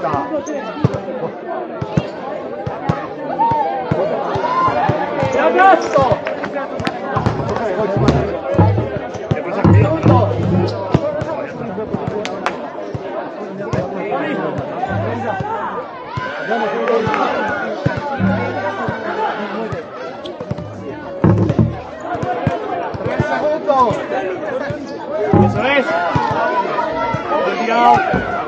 vuelta. Eso es. Retirado.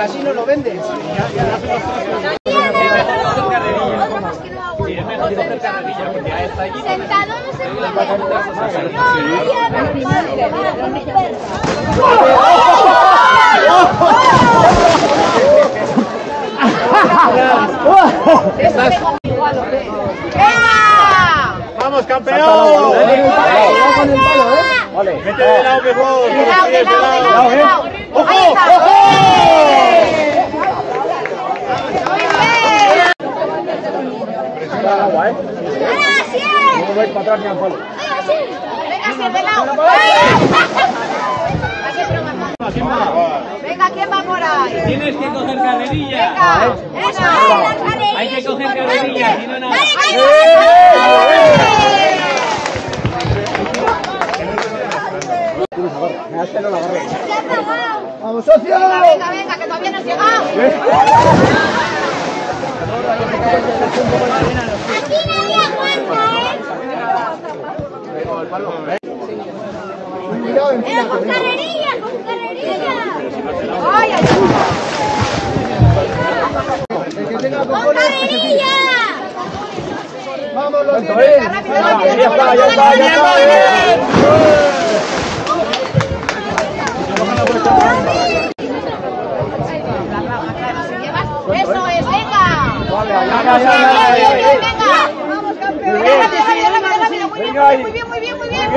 Así no lo vendes sentado, no se puede. No, no, no, ¡Vamos, campeón! ¡Vale! ¡Mete de lado, mejor! ¡Ojo! entrar al agua, ¿eh? No para atrás ni al palo. Venga, ¿quién va por ahí? Tienes que coger carrerilla. Venga, ah, ¿eh? eso, pues Hay que coger carrerilla, si no, nada. Eh, eh, venga, venga, que todavía no has llegado. Aquí nadie aguanta, ¿eh? Cuidado, Pero encima. con carrerilla, con. Ay, ¡Con carrerilla! ¡Vamos, lo ¿Cuánto tiene! es? rápido, Ya rápido, está, rápido, ya está, ya está. rápido. Eso es, venga. Vale, venga. Vamos, campeón. Venga, Venga ahí. muy bien, muy bien, muy bien.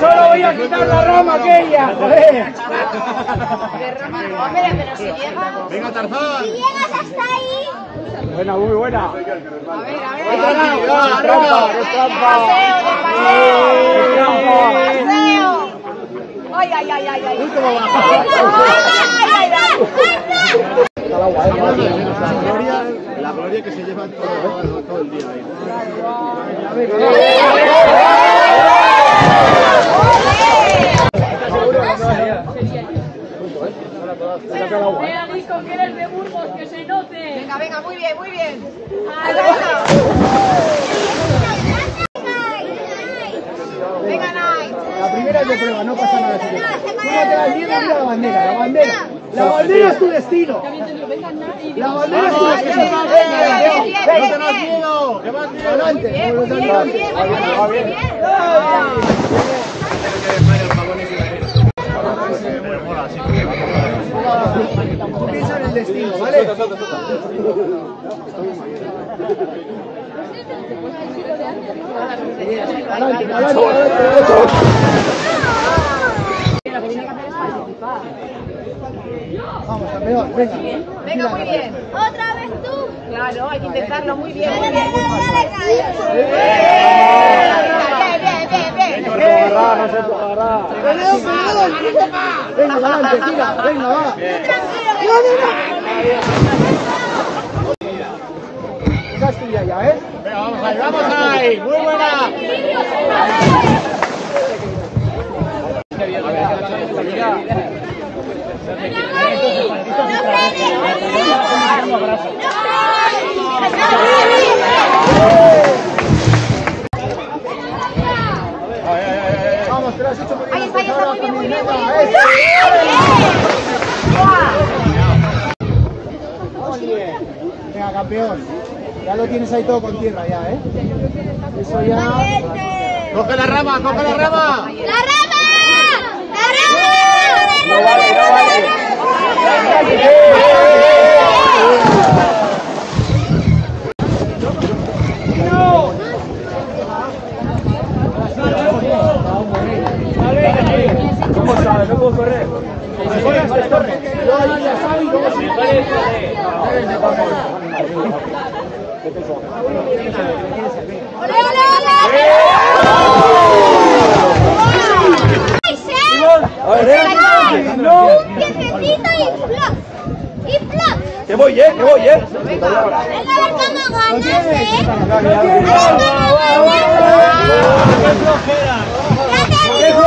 Solo voy a quitar la rama aquella, joder. Venga, Tarzán. Si llegas hasta ahí, Buena, muy buena. A ver, a ver. Arriba, arriba. ¡Es trampa! Paseo, de paseo. ¡Es trampa! Ay, ay, ay, ay, ay. cómo baja. Ay, ay, ay. La gloria, la gloria que se lleva todo el día Venga, muy bien, muy bien. Venga, venga, Night. La primera es de prueba, no pasa nada. si te- no te das miedo, mira la bandera, la bandera. La bandera es tu destino. La bandera es tu destino. ¡No te das bien. miedo! Adelante, bien, bien, muy bien, piensa en el destino, ¿vale? Adelante. Vamos, campeón, venga. Venga, muy bien. otra vez tú. Claro, hay que intentarlo muy bien, muy Dale, bien. Agarra, no se. Peleo, peleo. Venga, adelante, tira, venga, va. Tuya ya, ¿eh? Venga, vamos ahí, vamos ahí. Muy buena. Ahí está, ahí está, muy bien, muy bien, muy bien. Ahí bien. Venga, campeón. Ya lo tienes ahí todo con tierra ya, ¿eh? Eso ya... Coge la rama, coge la rama. ¡La rama! ¡La rama! No vale, no vale. ¿Cómo ¡Ole, ole, ole! ¡No! ¡Jefecito y flop! ¡Y flop! ¡Que voy, eh! ¡Que voy, eh! ¡Venga a ver cómo ganaste, eh! ¡A ver cómo ganaste! ¡Qué flojera! ¡Ya te digo!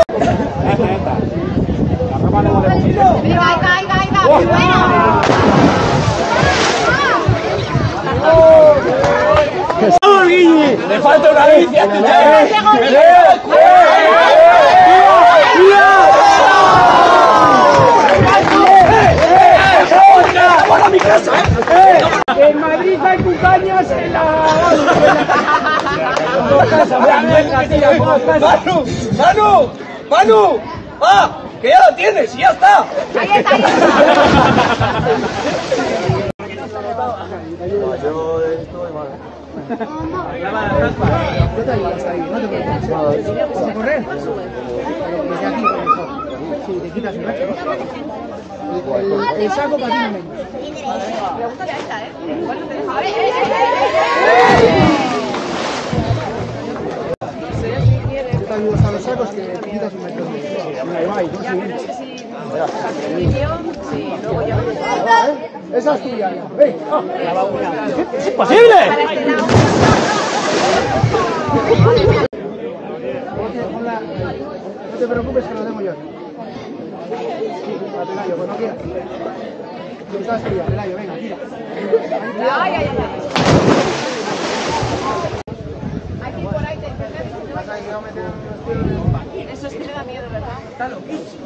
¡Viva Le falta una bici. En Madrid hay cucañas en la... Manu, Manu, Manu, va, que ya lo tienes y ya está. Ahí está, ahí está. Yo te ayudo hasta ahí, no el saco patina menos. Pregúntale a esta, ¿eh? ¿Cuánto te deja? Yo que te quitas un. Esa es tuya. Ven. ah. ¡Es imposible! No te preocupes que lo tengo yo. Pelayo, cuando quieras. Esa es tuya, Pelayo, venga, tira. Ay, ay, ay. Hay que ir por ahí, te Eso sí le da miedo, ¿verdad? Está loquísimo.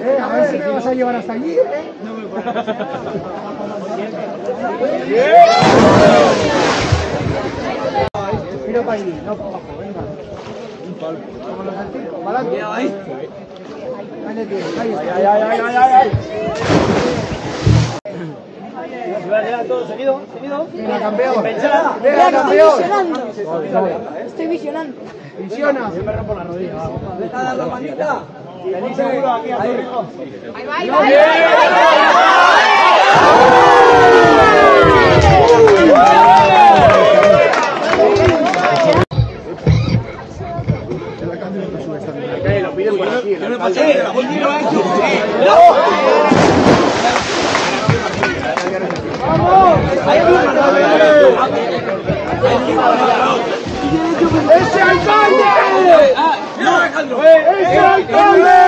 Eh, a ver si te vas a llevar hasta allí, ¿eh? No me. Mira para allí, no para abajo, venga. Un palco. Como los antiguos, para adelante. Ahí, ahí, ahí, ahí, ahí, ahí. Seguido, seguido. Estoy visionando. Estoy visionando. Visiona. Yo me rompo la rodilla. Le está dando manita. Vení seguro aquí a Ahí ¡Vamos! ¡Ese alcalde! ¡Ese alcalde!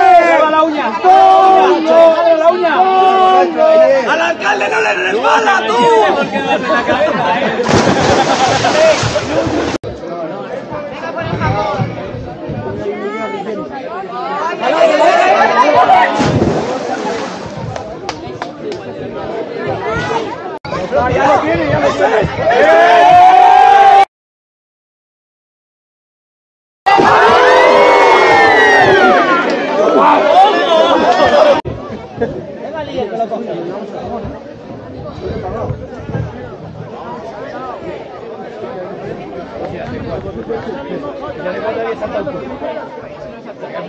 la uña! La uña! ¡Al alcalde no le resbala, tú! Venga, por el jabón. ¡Ya lo tiene, ya lo tiene!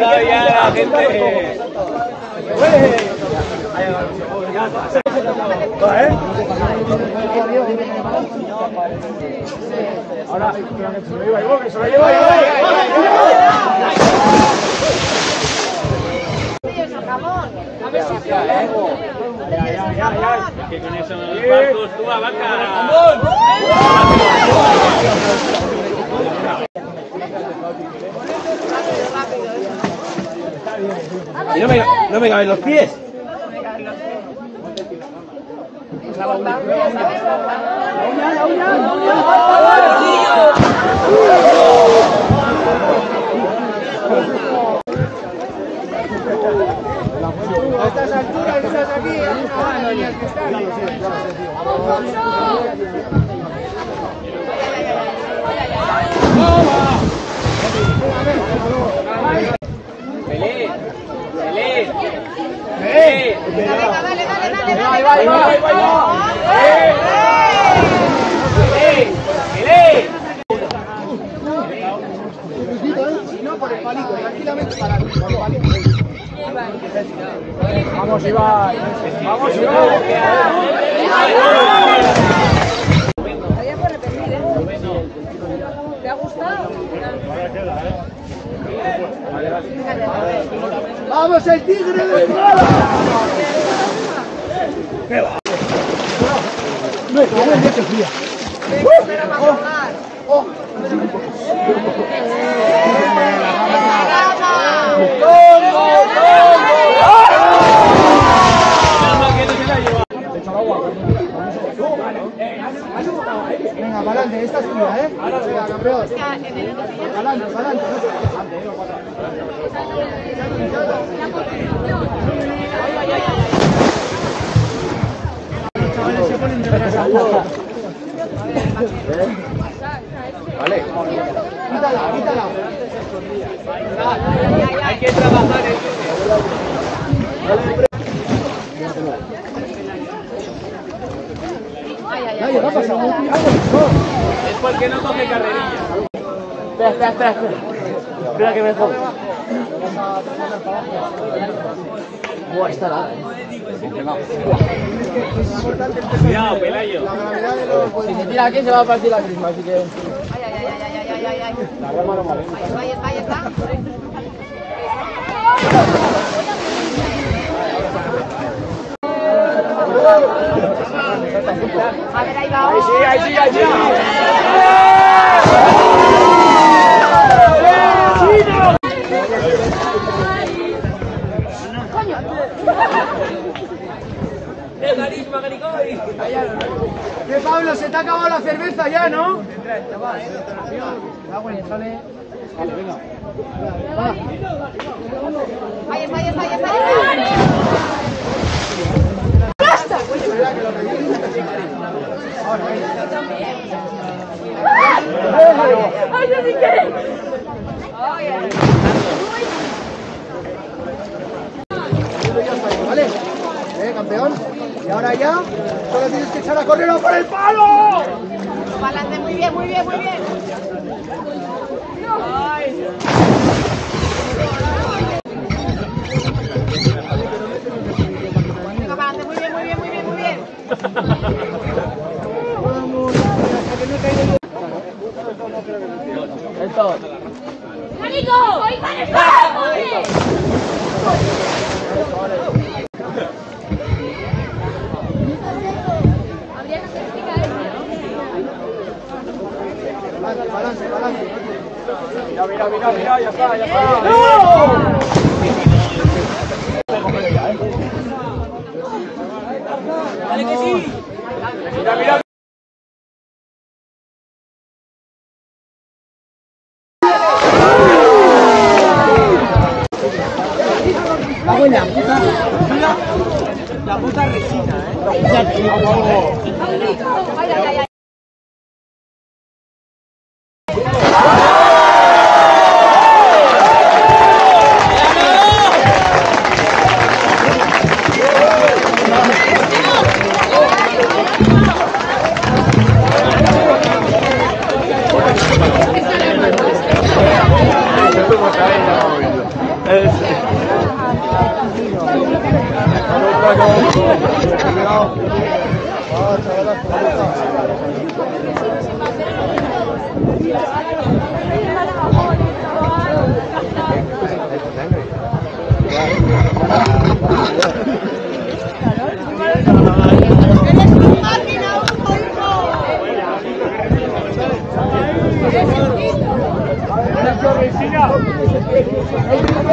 ya la gente. Ahora, que se lo lleva Ivo, que se lo lleva Ivo. Jamón. Que con eso barcos tú a vaca. Me, caben los pies. Venga, dale, dale, dale, dale. Si no, por el palito, tranquilamente. Vamos, Iván. ¿Te ha gustado? ¡Vamos el tigre de No. Espera para jugar. ¡Oh! Venga, adelante, esta es tuya, ¿eh? Venga, adelante, para adelante. Chavales, se ponen nerviosos. Quítala, quítala. Hay que trabajar el Nadie, va a pasar. Es porque no coge carrerilla. Espera, espera, espera. Espera, que me jodo. Buah, está la. Cuidado, Pelayo. La. Si se tira aquí se va a partir la crisma, así que. Ay, ay, ay, ay, ay, ay, ay, ay. Ahí está, ahí está. A ver, ahí va. Ahí sí, ahí sí, ahí sí. ¿Qué, Pablo? Se te ha acabado la cerveza ya, ¿no? Ahí está, ahí está, ahí está. ahí está. ¿Vale? Campeón? Y ahora ya, solo tienes que echar a correr por el palo. Adelante, muy bien, muy bien, muy bien. La puta. La puta resina,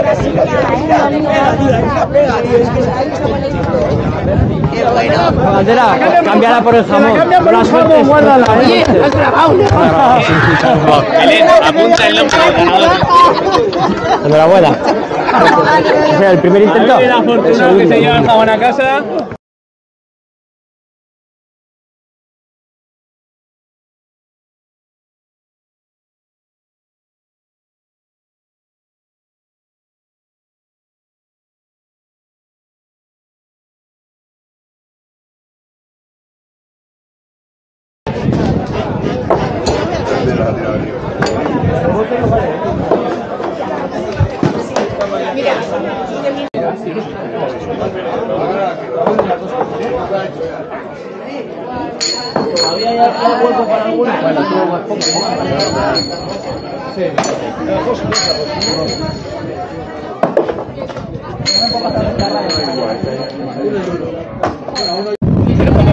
Brasil por el jamón. por el jamón, guárdala. Oye, has grabado. Belén, apunta el nombre del ganador. Enhorabuena. O sea, el primer intento. El afortunado que se lleva el jabón a casa. Un poco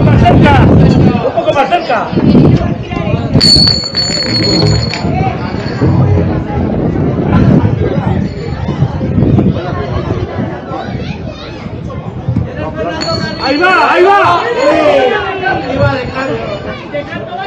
más cerca. Un poco más cerca. Ahí va, ahí va. Bueno.